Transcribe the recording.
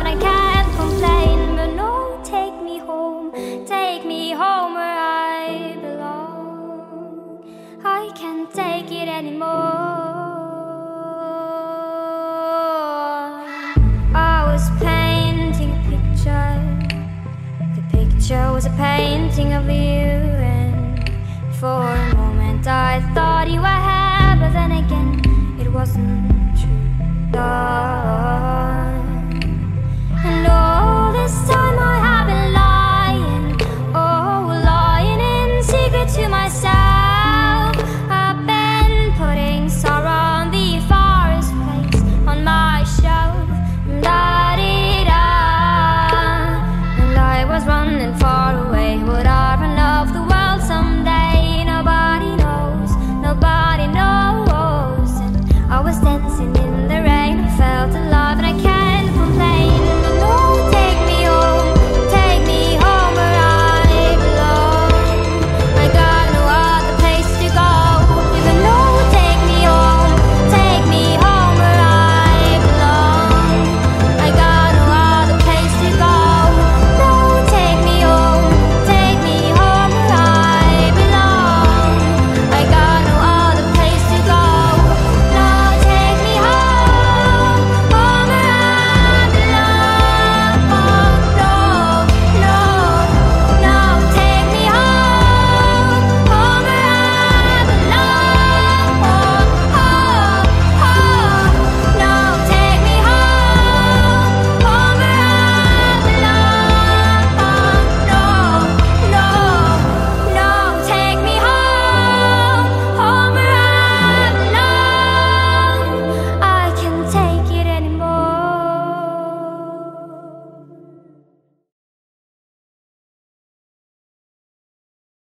and I can't complain. But no, take me home, take me home where I belong. I can't take it anymore. I was painting a picture. The picture was a painting of you,